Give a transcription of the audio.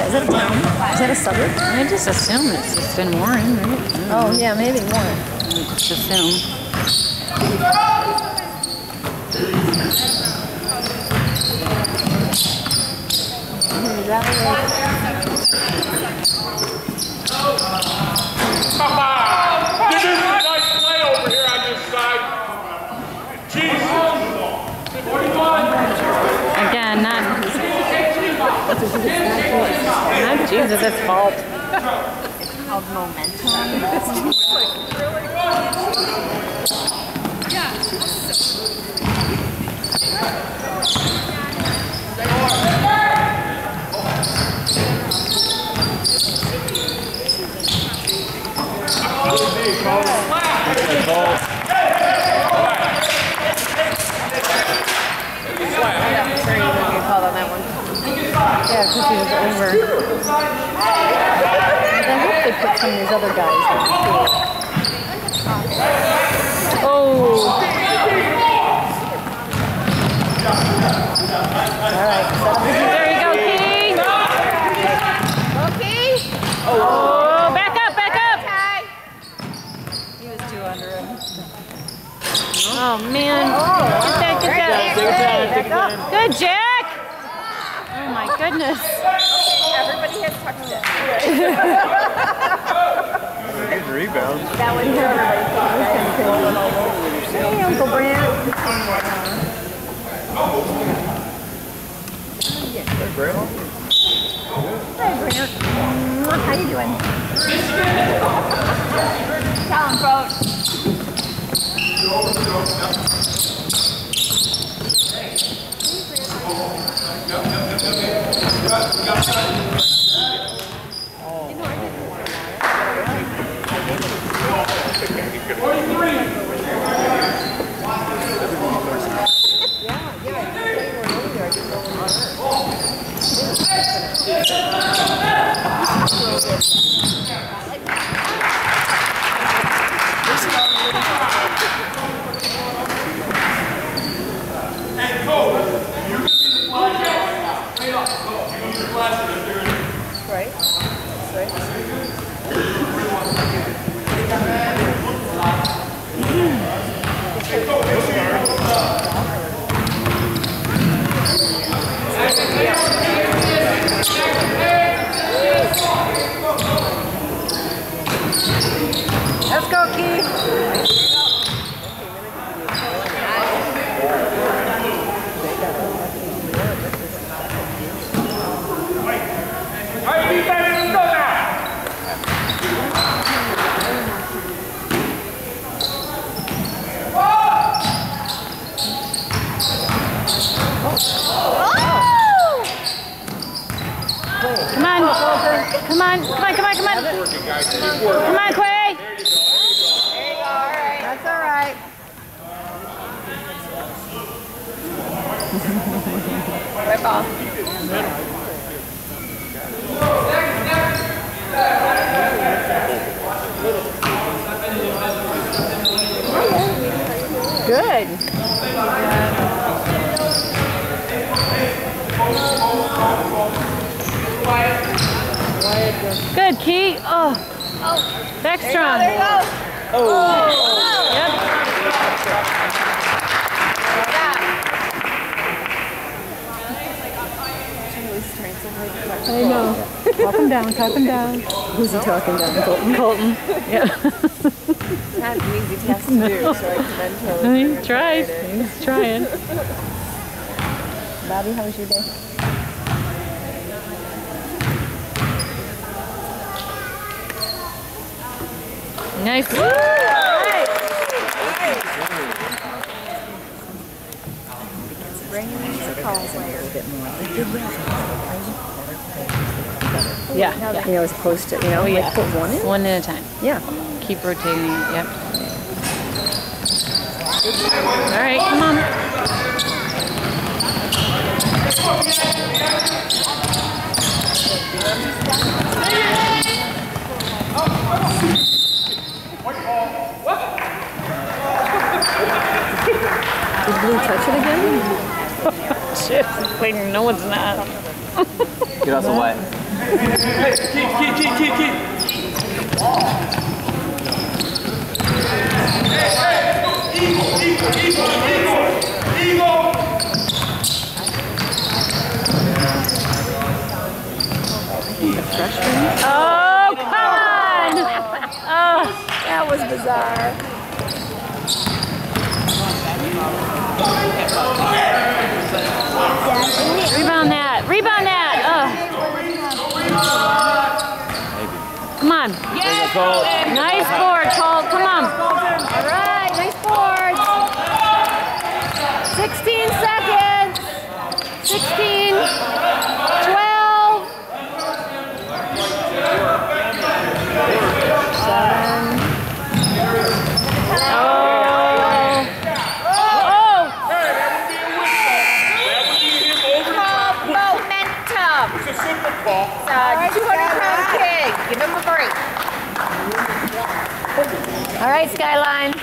that? Is that a town? Is that a suburb? I just assume it's just in Warren, right? Oh, yeah, maybe Warren. Just assume. Is that This is a nice play over here on this side. Jesus. 41. Again, not not Jesus' fault. called momentum? Sorry, you don't get called on that one. Yeah, because he was over. But I hope they put some of these other guys in too. Oh. All right, set There you go, Key. Okay. Oh, back up, back up. He was two under him. Oh man. Oh, get that, get that. Good, Jack. Oh my goodness. Everybody has touched it. Good rebound. That was for everybody. Hey, Uncle Brant. Hey, Grandma. Hi, Brant. How you doing? Tell him, folks. Right. Come on. Come on. Come on, come on, come on. Working, guys. Keep working. Come on, Quay. That's all right. Whip off. Good. Good, Key. Oh. Back strong. There you go. Oh. oh. Yep. I know. Talk him down, talk him down. Who's he talking down? Colton. Colton. Yeah. Not an easy test to do, so I commend him. he tried. He's trying. Bobby, how was your day? Nice. Bring in the call player. Yeah. Yeah. You know, as opposed to, you know, Oh, like yeah. put one in. One at a time. Yeah. Keep rotating it. Yep. All right, come on. Did Blue touch it again? Shit. Wait, no, it's not. Get us away. Hey, keep, keep, keep, keep, keep. Hey, hey, eagle, eagle, eagle, eagle, eagle. Oh, come on! Oh, That was bizarre. Rebound that. Oh. Come on. Nice board, Colt. Come on. All right, nice board. 16 seconds. 16. 12. Oh. Oh. Hey, that would be a whistle. That would be him over the top. Momentum. It's a simple call. Uh, 200 right, Skyline.